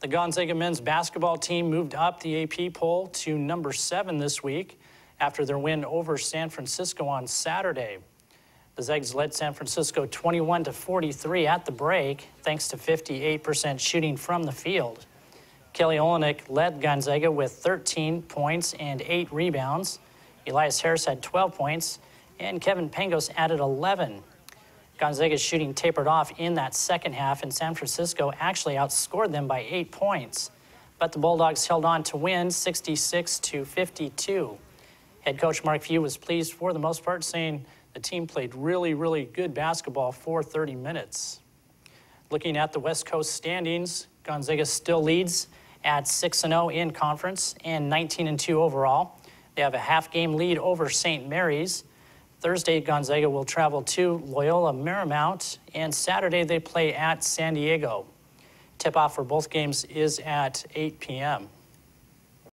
The Gonzaga men's basketball team moved up the AP poll to number seven this week after their win over San Francisco on Saturday. The Zags led San Francisco 21 to 43 at the break, thanks to 58% shooting from the field. Kelly Olynyk led Gonzaga with 13 points and eight rebounds. Elias Harris had 12 points, and Kevin Pangos added 11. Gonzaga's shooting tapered off in that second half, and San Francisco actually outscored them by eight points. But the Bulldogs held on to win 66 to 52. Head coach Mark Few was pleased for the most part, saying the team played really, really good basketball for 30 minutes. Looking at the West Coast standings, Gonzaga still leads at 6 0 in conference and 19 2 overall. They have a half game lead over St. Mary's. Thursday, Gonzaga will travel to Loyola Marymount, and Saturday they play at San Diego. Tip off for both games is at 8 p.m.